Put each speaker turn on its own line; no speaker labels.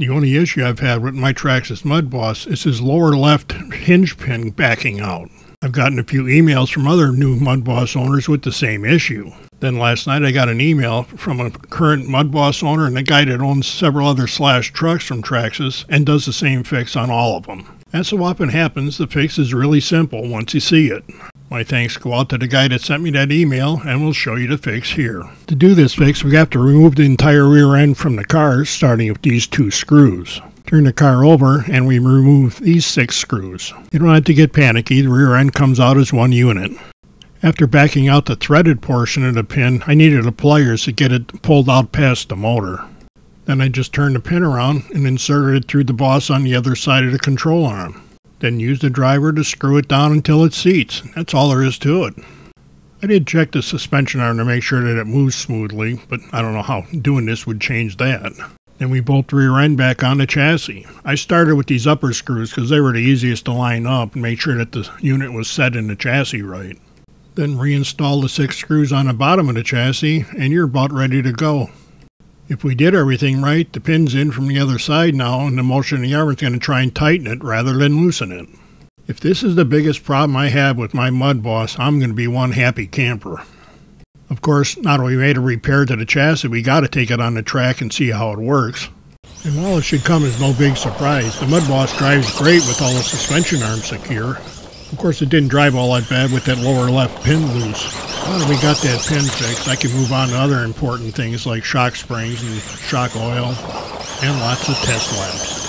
The only issue I've had with my Traxxas Mudboss is his lower left hinge pin backing out. I've gotten a few emails from other new Mudboss owners with the same issue. Then last night I got an email from a current Mudboss owner and a guy that owns several other Slash trucks from Traxxas and does the same fix on all of them. As so often happens, the fix is really simple once you see it. My thanks go out to the guy that sent me that email, and we'll show you the fix here. To do this fix, we have to remove the entire rear end from the car, starting with these two screws. Turn the car over, and we remove these six screws. You don't have to get panicky, the rear end comes out as one unit. After backing out the threaded portion of the pin, I needed a pliers to get it pulled out past the motor. Then I just turned the pin around and inserted it through the boss on the other side of the control arm. Then use the driver to screw it down until it seats. That's all there is to it. I did check the suspension arm to make sure that it moves smoothly, but I don't know how doing this would change that. Then we bolt the rear end back on the chassis. I started with these upper screws because they were the easiest to line up and make sure that the unit was set in the chassis right. Then reinstall the six screws on the bottom of the chassis and you're about ready to go. If we did everything right, the pin's in from the other side now, and the motion of the arm is going to try and tighten it rather than loosen it. If this is the biggest problem I have with my Mudboss, I'm going to be one happy camper. Of course, not only made a repair to the chassis, we got to take it on the track and see how it works. And while it should come as no big surprise, the Mudboss drives great with all the suspension arms secure. Of course, it didn't drive all that bad with that lower left pin loose. That we got that pin fixed, I can move on to other important things like shock springs and shock oil and lots of test laps.